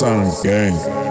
Silent Gang.